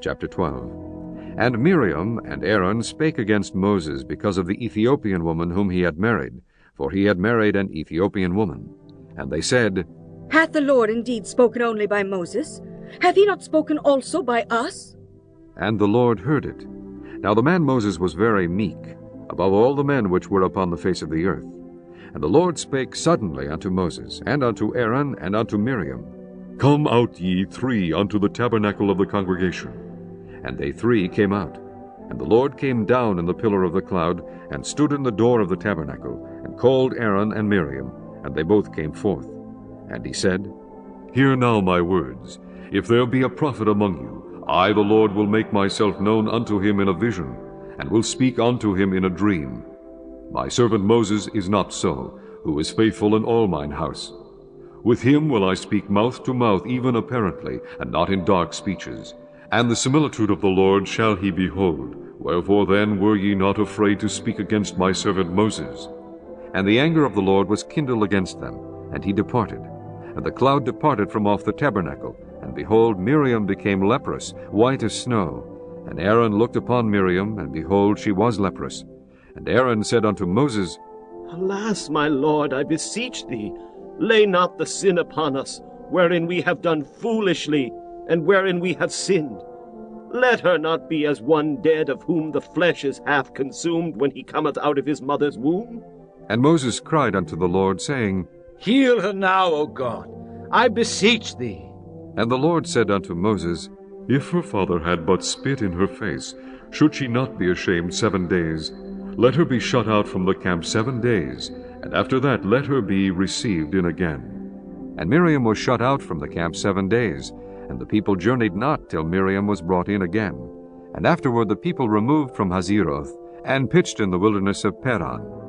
Chapter 12 And Miriam and Aaron spake against Moses because of the Ethiopian woman whom he had married, for he had married an Ethiopian woman. And they said, Hath the Lord indeed spoken only by Moses? Hath he not spoken also by us? And the Lord heard it. Now the man Moses was very meek, above all the men which were upon the face of the earth. And the Lord spake suddenly unto Moses, and unto Aaron, and unto Miriam, Come out ye three unto the tabernacle of the congregation. And they three came out. And the Lord came down in the pillar of the cloud, and stood in the door of the tabernacle, and called Aaron and Miriam, and they both came forth. And he said, Hear now my words. If there be a prophet among you, I the Lord will make myself known unto him in a vision, and will speak unto him in a dream. My servant Moses is not so, who is faithful in all mine house. With him will I speak mouth to mouth, even apparently, and not in dark speeches. And the similitude of the Lord shall he behold. Wherefore then were ye not afraid to speak against my servant Moses? And the anger of the Lord was kindled against them, and he departed. And the cloud departed from off the tabernacle, and behold, Miriam became leprous, white as snow. And Aaron looked upon Miriam, and behold, she was leprous. And Aaron said unto Moses, Alas, my lord, I beseech thee, Lay not the sin upon us, wherein we have done foolishly, and wherein we have sinned. Let her not be as one dead of whom the flesh is half consumed when he cometh out of his mother's womb. And Moses cried unto the Lord, saying, Heal her now, O God, I beseech thee. And the Lord said unto Moses, If her father had but spit in her face, should she not be ashamed seven days? Let her be shut out from the camp seven days, and after that let her be received in again. And Miriam was shut out from the camp seven days, and the people journeyed not till Miriam was brought in again. And afterward the people removed from Hazeroth, and pitched in the wilderness of Paran.